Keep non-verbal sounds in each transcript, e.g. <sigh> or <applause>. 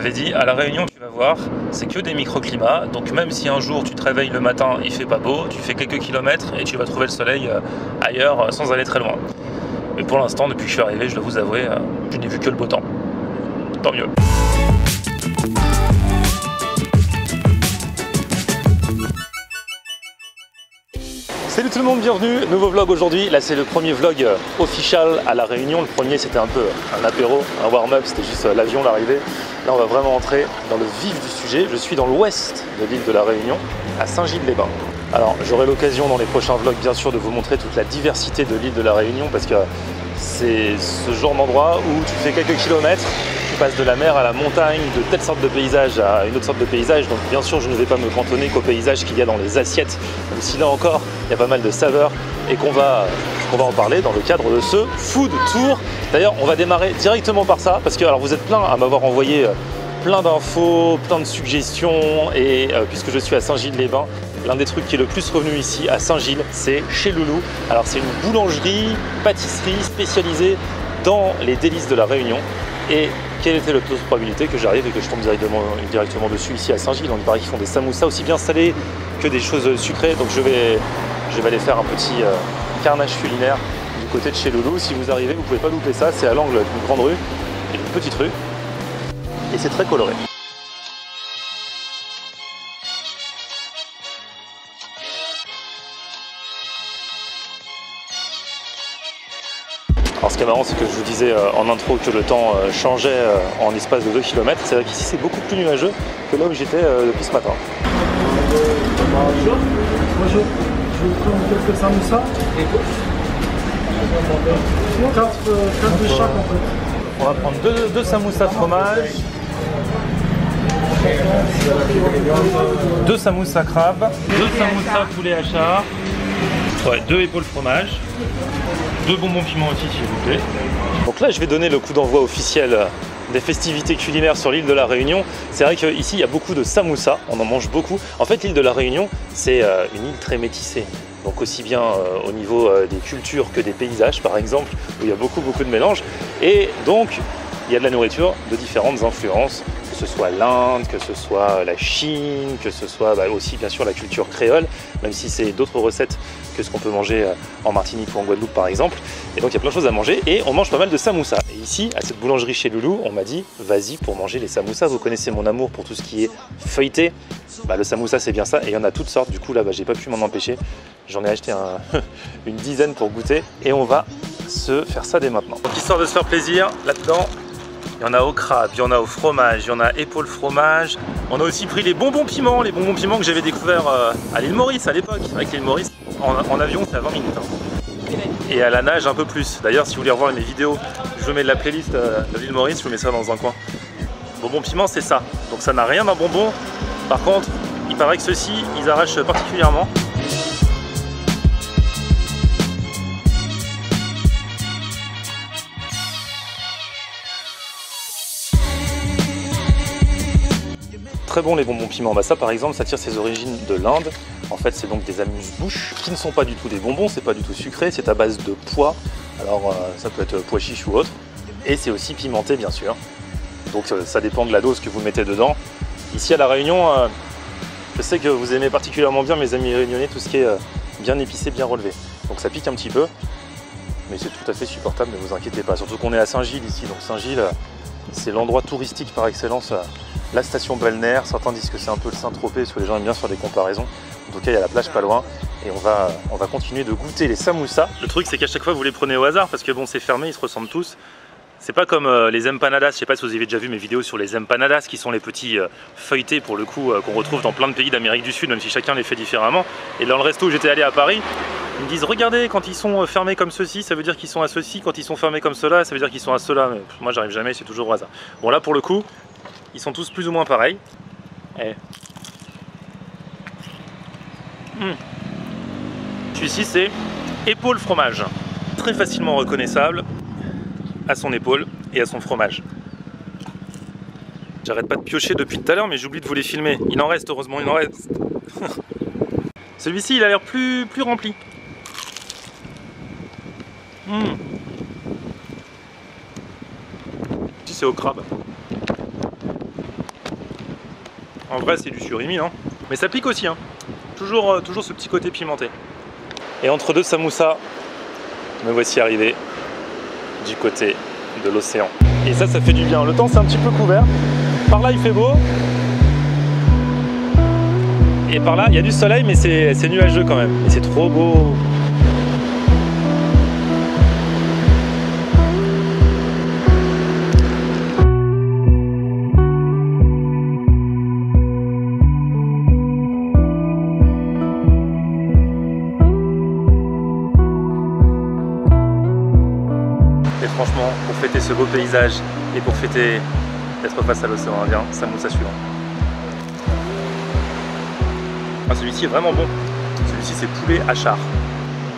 m'avait dit à la Réunion, tu vas voir, c'est que des microclimats. Donc même si un jour tu te réveilles le matin, il fait pas beau, tu fais quelques kilomètres et tu vas trouver le soleil euh, ailleurs euh, sans aller très loin. Mais pour l'instant, depuis que je suis arrivé, je dois vous avouer, euh, je n'ai vu que le beau temps. Tant mieux. Salut tout le monde, bienvenue, nouveau vlog aujourd'hui. Là c'est le premier vlog euh, official à La Réunion. Le premier c'était un peu un apéro, un warm-up, c'était juste euh, l'avion, l'arrivée. Là on va vraiment entrer dans le vif du sujet. Je suis dans l'ouest de l'île de La Réunion, à Saint-Gilles-les-Bains. Alors j'aurai l'occasion dans les prochains vlogs bien sûr de vous montrer toute la diversité de l'île de La Réunion parce que c'est ce genre d'endroit où tu fais quelques kilomètres, tu passes de la mer à la montagne, de telle sorte de paysage à une autre sorte de paysage. Donc bien sûr, je ne vais pas me cantonner qu'au paysage qu'il y a dans les assiettes, même si là encore, il y a pas mal de saveurs et qu'on va, va en parler dans le cadre de ce food tour. D'ailleurs, on va démarrer directement par ça parce que alors vous êtes plein à m'avoir envoyé euh, plein d'infos, plein de suggestions et euh, puisque je suis à Saint-Gilles-les-Bains, L'un des trucs qui est le plus revenu ici à Saint-Gilles, c'est chez Loulou. Alors c'est une boulangerie, pâtisserie spécialisée dans les délices de la Réunion. Et quelle était la probabilité que j'arrive et que je tombe directement, directement dessus ici à Saint-Gilles? On il paraît qu'ils font des samoussas aussi bien salés que des choses sucrées. Donc je vais, je vais aller faire un petit euh, carnage culinaire du côté de chez Loulou. Si vous arrivez, vous pouvez pas louper ça. C'est à l'angle d'une grande rue et d'une petite rue. Et c'est très coloré. Marrant, c'est que je vous disais euh, en intro que le temps euh, changeait euh, en espace de 2 km. C'est vrai qu'ici c'est beaucoup plus nuageux que là où j'étais depuis ce matin. Bonjour. Bonjour. Je vous prends quelques samoussas. Quatre, quatre de chaque en fait. On va prendre deux, deux samoussas fromage, deux samoussas crabe, deux samoussas poulet à char, ouais, deux épaules fromage, deux bonbons piment aussi s'il vous plaît. Donc là je vais donner le coup d'envoi officiel des festivités culinaires sur l'île de la Réunion. C'est vrai qu'ici il y a beaucoup de samoussas, on en mange beaucoup. En fait l'île de la Réunion c'est euh, une île très métissée. Donc aussi bien euh, au niveau euh, des cultures que des paysages par exemple, où il y a beaucoup beaucoup de mélanges. Et donc il y a de la nourriture de différentes influences, que ce soit l'Inde, que ce soit la Chine, que ce soit bah, aussi bien sûr la culture créole, même si c'est d'autres recettes ce qu'on peut manger euh, en Martinique ou en Guadeloupe par exemple. Et donc il y a plein de choses à manger et on mange pas mal de samoussas. Et ici, à cette boulangerie chez Loulou, on m'a dit vas-y pour manger les samoussas. Vous connaissez mon amour pour tout ce qui est feuilleté. Bah, le samoussa c'est bien ça et il y en a toutes sortes. Du coup là, j'ai pas pu m'en empêcher. J'en ai acheté <laughs> une dizaine pour goûter et on va se faire ça dès maintenant. Donc histoire de se faire plaisir, là-dedans, il y en a au crabe, il y en a au fromage, il y en a épaule fromage. On a aussi pris les bonbons piments, les bonbons piments que j'avais découvert euh, à l'île Maurice à l'époque. Avec l'île Maurice, en, avion c'est à 20 minutes. Hein. Et à la nage un peu plus. D'ailleurs si vous voulez revoir mes vidéos, je vous mets de la playlist euh, de l'île Maurice, je vous mets ça dans un coin. Bonbons piment c'est ça. Donc ça n'a rien d'un bonbon. Par contre, il paraît que ceux-ci, ils arrachent particulièrement. Très bon les bonbons piments. Bah ça par exemple, ça tire ses origines de l'Inde. En fait, c'est donc des amuse-bouches qui ne sont pas du tout des bonbons, c'est pas du tout sucré, c'est à base de pois. Alors euh, ça peut être pois chiche ou autre. Et c'est aussi pimenté bien sûr. Donc euh, ça dépend de la dose que vous mettez dedans. Ici à La Réunion, euh, je sais que vous aimez particulièrement bien mes amis réunionnais tout ce qui est bien épicé, bien relevé. Donc ça pique un petit peu, mais c'est tout à fait supportable, ne vous inquiétez pas. Surtout qu'on est à Saint-Gilles ici, donc Saint-Gilles, c'est l'endroit touristique par excellence la station balnéaire. Certains disent que c'est un peu le Saint-Tropez, parce que les gens aiment bien faire des comparaisons. En tout cas, il y a la plage pas loin. Et on va, on va continuer de goûter les samoussas. Le truc, c'est qu'à chaque fois, vous les prenez au hasard, parce que bon, c'est fermé, ils se ressemblent tous. C'est pas comme euh, les empanadas, je sais pas si vous avez déjà vu mes vidéos sur les empanadas, qui sont les petits euh, feuilletés pour le coup, euh, qu'on retrouve dans plein de pays d'Amérique du Sud, même si chacun les fait différemment. Et dans le resto où j'étais allé à Paris, ils me disent regardez, quand ils sont fermés comme ceci, ça veut dire qu'ils sont à ceci, quand ils sont fermés comme cela, ça veut dire qu'ils sont à cela. Mais moi j'arrive jamais, c'est toujours au hasard. Bon là pour le coup, ils sont tous plus ou moins pareils. Eh. Hmm. Celui-ci c'est épaule fromage. Très facilement reconnaissable à son épaule et à son fromage. J'arrête pas de piocher depuis tout à l'heure mais j'oublie de vous les filmer. Il en reste heureusement, il en reste. <laughs> Celui-ci il a l'air plus, plus rempli. Hmm. Si c'est au crabe. En vrai, c'est du surimi, hein. Mais ça pique aussi, hein. Toujours, euh, toujours ce petit côté pimenté. Et entre deux samoussas, me voici arrivé du côté de l'océan. Et ça, ça fait du bien. Le temps, c'est un petit peu couvert. Par là, il fait beau. Et par là, il y a du soleil, mais c'est nuageux quand même. Et c'est trop beau. Franchement, pour fêter ce beau paysage et pour fêter d'être face à l'océan Indien, ça suivant. Ah, celui-ci est vraiment bon. Celui-ci, c'est poulet à char.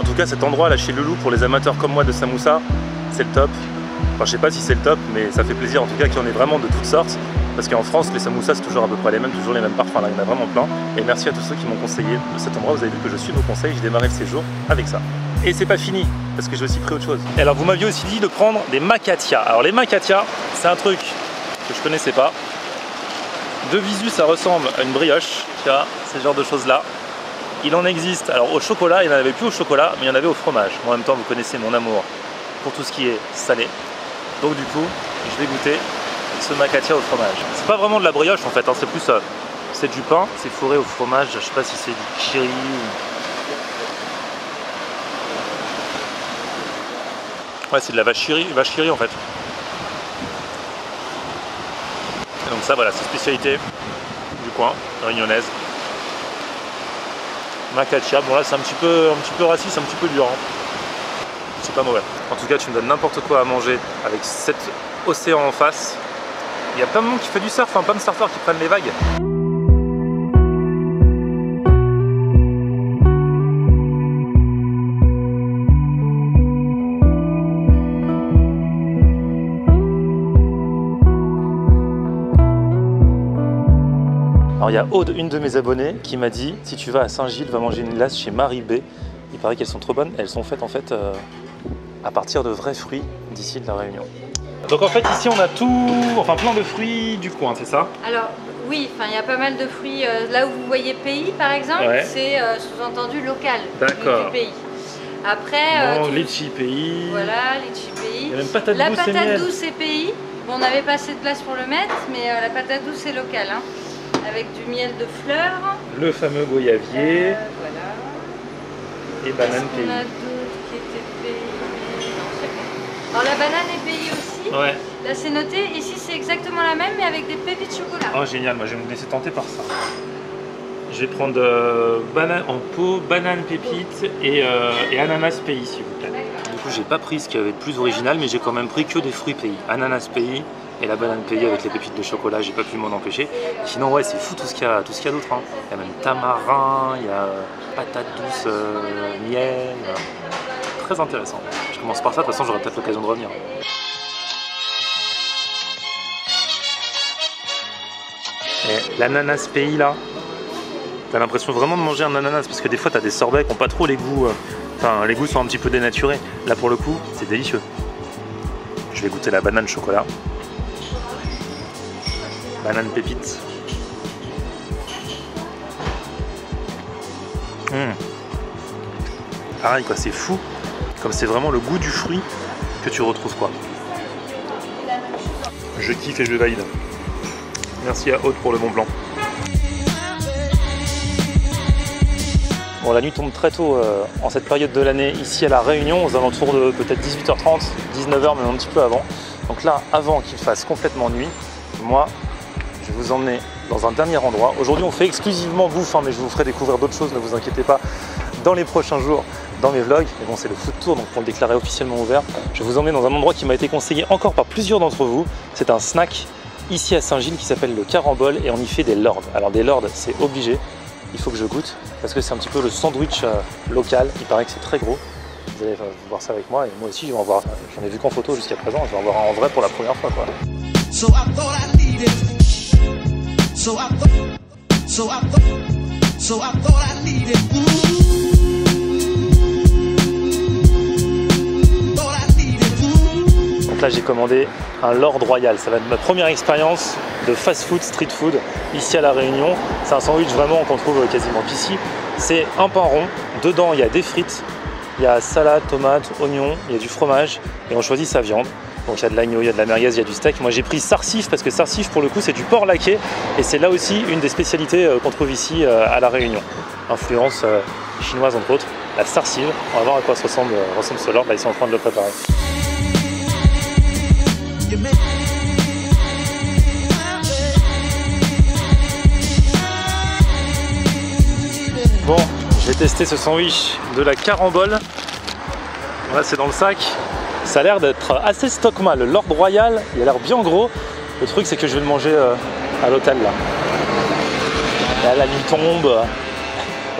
En tout cas, cet endroit là chez Loulou, pour les amateurs comme moi de samoussa, c'est le top. Enfin, je sais pas si c'est le top, mais ça fait plaisir en tout cas qu'il y en ait vraiment de toutes sortes. Parce qu'en France, les samoussas, c'est toujours à peu près les mêmes, toujours les mêmes parfums. Là, il y en a vraiment plein. Et merci à tous ceux qui m'ont conseillé de cet endroit. Vous avez vu que je suis vos conseils. J'ai démarré le séjour avec ça. Et c'est pas fini, parce que j'ai aussi pris autre chose. Alors, vous m'aviez aussi dit de prendre des macatia. Alors, les macatia, c'est un truc que je connaissais pas. De visu, ça ressemble à une brioche. Tu vois, ce genre de choses-là. Il en existe, alors au chocolat, il n'y en avait plus au chocolat, mais il y en avait au fromage. En même temps, vous connaissez mon amour pour tout ce qui est salé. Donc du coup, je vais goûter ce macatia au fromage. C'est pas vraiment de la brioche en fait, hein, c'est plus euh, c'est du pain, c'est fourré au fromage, je sais pas si c'est du chiri ou... Ouais, c'est de la vache chiri, vache chiri en fait. Donc ça voilà, c'est spécialité du coin, réunionnaise. Macatia, bon là c'est un petit peu un petit peu raciste, un petit peu dur. hein. C'est pas mauvais. En tout cas, tu me donnes n'importe quoi à manger avec cet océan en face. Il y a plein de monde qui fait du surf, hein, plein de surfeurs qui prennent les vagues. Il y a Aude, une de mes abonnées, qui m'a dit si tu vas à Saint-Gilles, va manger une glace chez Marie B. Il paraît qu'elles sont trop bonnes. Elles sont faites en fait euh, à partir de vrais fruits d'ici de la Réunion. Donc en fait ici on a tout, enfin plein de fruits du coin, c'est ça? Alors oui, enfin il y a pas mal de fruits. euh, là où vous voyez pays par exemple, Ouais. c'est euh, sous-entendu local du- pays. Après, euh, tout- litchi pays. voilà, litchi pays. Il y a même patate La douce et patate miel. douce est pays. Bon, on n'avait pas assez de place pour le mettre, mais euh, la patate douce est locale, hein, avec du miel de fleurs. Le fameux goyavier Euh, voilà. et banane a pays. qui. Alors la banane est pays aussi. Ouais. Là c'est noté. Ici c'est exactement la même, mais avec des pépites de chocolat. Oh génial, moi je vais me laisser tenter par ça. Je vais prendre euh, banane en pot, banane pépite et, euh, et ananas pays s'il vous plaît. Du coup j'ai pas pris ce qu'il y avait de plus original mais j'ai quand même pris que des fruits pays. Ananas pays et la banane pays avec les pépites de chocolat, j'ai pas pu m'en empêcher. Sinon ouais c'est fou tout ce qu'il y a, tout ce qu'il y a d'autre. hein. Il y a même tamarin, il y a patate douce, euh, miel. euh, Très intéressant. Je commence par ça, de toute façon j'aurai peut-être l'occasion de revenir. Et L'ananas pays là, t'as l'impression vraiment de manger un ananas parce que des fois t'as des sorbets qui n'ont pas trop les goûts. euh, Enfin, les goûts sont un petit peu dénaturés. Là pour le coup, c'est délicieux. Je vais goûter la banane chocolat. Banane pépite. Mmh. Pareil quoi, c'est fou. Comme c'est vraiment le goût du fruit que tu retrouves quoi. Je kiffe et je valide. Merci à Haute pour le Mont Blanc. Bon, la nuit tombe très tôt euh, en cette période de l'année ici à La Réunion, aux alentours de peut-être 18h30, 19h, même un petit peu avant. Donc là, avant qu'il fasse complètement nuit, moi, je vais vous emmener dans un dernier endroit. Aujourd'hui, on fait exclusivement bouffe, mais je vous ferai découvrir d'autres choses, ne vous inquiétez pas, dans les prochains jours, dans mes vlogs. Mais bon, c'est le foot tour, donc pour le déclarer officiellement ouvert, je vous emmener dans un endroit qui m'a été conseillé encore par plusieurs d'entre vous. C'est un snack ici à Saint-Gilles qui s'appelle le Carambole et on y fait des lords. Alors des lords, c'est obligé, il faut que je goûte parce que c'est un petit peu le sandwich euh, local. Il paraît que c'est très gros. Vous allez voir ça avec moi et moi aussi je vais. J'en ai vu qu'en photo jusqu'à présent, je vais en voir un en vrai pour la première fois. Quoi. So là j'ai commandé un Lord Royal. Ça va être ma première expérience de fast-food, street food ici à La Réunion. C'est un sandwich vraiment qu'on trouve quasiment qu'ici. C'est un pain rond, dedans il y a des frites, il y a salade, tomate, oignon, il y a du fromage et on choisit sa viande. Donc il y a de l'agneau, il y a de la merguez, il y a du steak. Moi j'ai pris sarsif parce que sarsif pour le coup c'est du porc laqué et c'est là aussi une des spécialités euh, qu'on trouve ici euh, à La Réunion. Influence euh, chinoise entre autres, la sarsive. On va voir à quoi se ressemble, ce lord, là ils sont en train de le préparer. Bon, je vais tester ce sandwich de la carambole. Voilà, c'est dans le sac. Ça a l'air d'être assez stock mal. Le Lord Royal, il a l'air bien gros. Le truc, c'est que je vais le manger euh, à l'hôtel là. Là, la nuit tombe. Moi,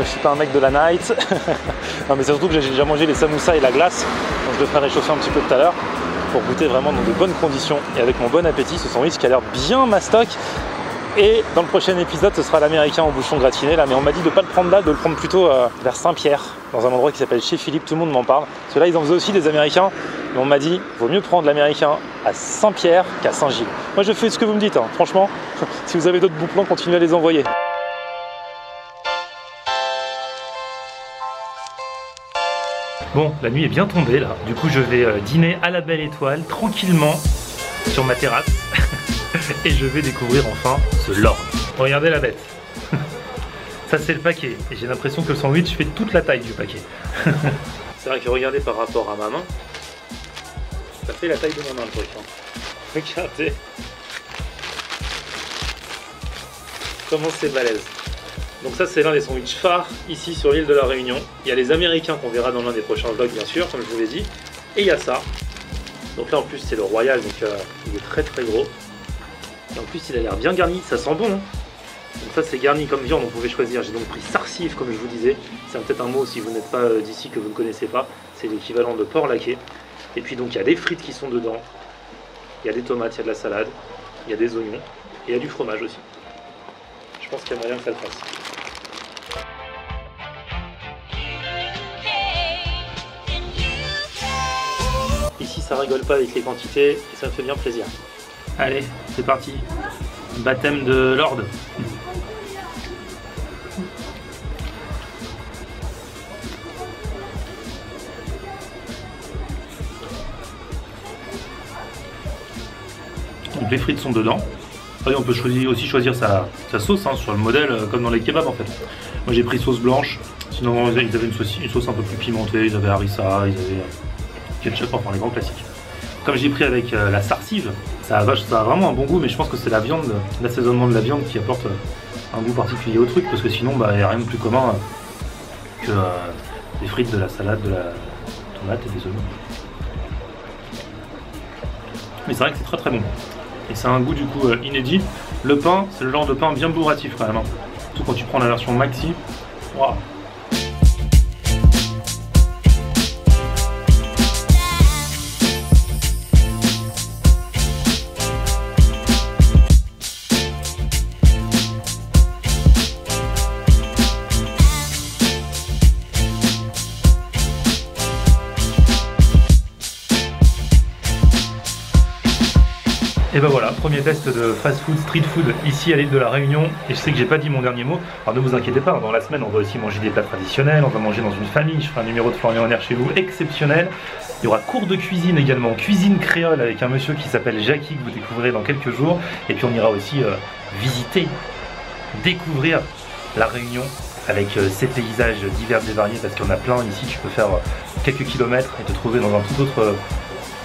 je suis pas un mec de la night. <laughs> non, mais surtout que j'ai déjà mangé les samoussas et la glace. Donc, je le ferai réchauffer un petit peu tout à l'heure pour goûter vraiment dans de bonnes conditions et avec mon bon appétit ce sandwich qui a l'air bien mastoc. Et dans le prochain épisode, ce sera l'américain au bouchon gratiné là, mais on m'a dit de pas le prendre là, de le prendre plutôt euh, vers Saint-Pierre, dans un endroit qui s'appelle chez Philippe, tout le monde m'en parle. Parce que là, ils en faisaient aussi des américains, mais on m'a dit, vaut mieux prendre l'américain à Saint-Pierre qu'à Saint-Gilles. Moi, je fais ce que vous me dites, hein. franchement, <laughs> si vous avez d'autres bons plans, continuez à les envoyer. Bon, la nuit est bien tombée là, du coup je vais euh, dîner à la belle étoile, tranquillement, sur ma terrasse. <laughs> et je vais découvrir enfin ce lord. Regardez la bête. <laughs> Ça c'est le paquet. Et j'ai l'impression que le sandwich fait toute la taille du paquet. <laughs> c'est vrai que regardez par rapport à ma main, ça fait la taille de ma main le truc. hein. Regardez. Comment c'est balèze. Donc ça c'est l'un des sandwichs phares ici sur l'île de la Réunion. Il y a les Américains qu'on verra dans l'un des prochains vlogs bien sûr, comme je vous l'ai dit. Et il y a ça. Donc là en plus c'est le royal, donc euh, il est très très gros. Et en plus, il a l'air bien garni, ça sent bon. hein. donc ça, c'est garni comme viande, on pouvait choisir. J'ai donc pris sarsive, comme je vous disais. C'est peut-être un mot si vous n'êtes pas euh, d'ici que vous ne connaissez pas. C'est l'équivalent de porc laqué. Et puis donc, il y a des frites qui sont dedans. Il y a des tomates, il y a de la salade. Il y a des oignons. Et il y a du fromage aussi. Je pense qu'il y a moyen que ça le fasse. Ici, ça rigole pas avec les quantités et ça me fait bien plaisir. Allez, c'est parti. Baptême de Lord. Donc les frites sont dedans. On peut aussi choisir sa, sa sauce hein, sur le modèle euh, comme dans les kebabs en fait. Moi j'ai pris sauce blanche. Sinon ils avaient une sauce, un peu plus pimentée. Ils avaient harissa, ils avaient euh, ketchup, enfin les grands classiques. Comme j'ai pris avec euh, la ça a, vraiment un bon goût, mais je pense que c'est la viande, l'assaisonnement de la viande qui apporte euh, un goût particulier au truc, parce que sinon, bah, il n'y a rien de plus commun euh, que euh, des frites, de la salade, de la tomate et des oignons. Mais c'est vrai que c'est très très bon. Et a un goût du coup inédit. Le pain, c'est le genre de pain bien bourratif quand même. hein. Surtout quand tu prends la version maxi. Waouh Et ben voilà, premier test de fast food, street food ici à l'île de la Réunion. Et je sais que j'ai pas dit mon dernier mot. Alors ne vous inquiétez pas, dans la semaine on va aussi manger des plats traditionnels, on va manger dans une famille. Je ferai un numéro de Florian Honner chez vous exceptionnel. Il y aura cours de cuisine également, cuisine créole avec un monsieur qui s'appelle Jackie que vous découvrirez dans quelques jours. Et puis on ira aussi euh, visiter, découvrir la Réunion avec euh, ses paysages divers et variés parce qu'il y en a plein ici. Tu peux faire euh, quelques kilomètres et te trouver dans un tout autre euh,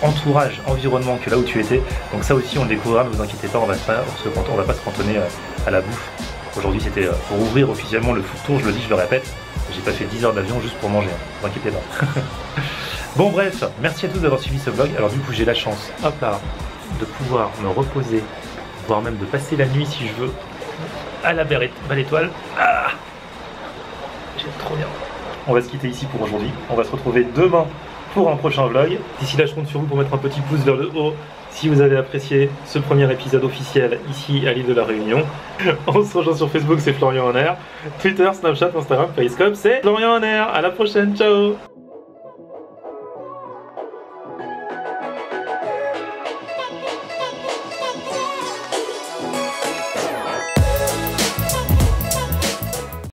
entourage, environnement que là où tu étais. Donc ça aussi on le découvrira, ne vous inquiétez pas, on va, pas se, on va pas se cantonner euh, à la bouffe. Aujourd'hui c'était euh, pour ouvrir officiellement le food tour, je le dis, je le répète. J'ai pas fait 10 heures d'avion juste pour manger, hein. ne vous inquiétez pas. <laughs> bon bref, merci à tous d'avoir suivi ce vlog. Alors du coup j'ai la chance, hop là, de pouvoir me reposer, voire même de passer la nuit si je veux, à la belle étoile. Ah J'aime trop bien. On va se quitter ici pour aujourd'hui. On va se retrouver demain pour un prochain vlog. D'ici là, je compte sur vous pour mettre un petit pouce vers le haut si vous avez apprécié ce premier épisode officiel ici à l'île de la Réunion. <laughs> On se rejoint sur Facebook, c'est Florian Honner. Twitter, Snapchat, Instagram, Periscope, c'est Florian Honner. À la prochaine, ciao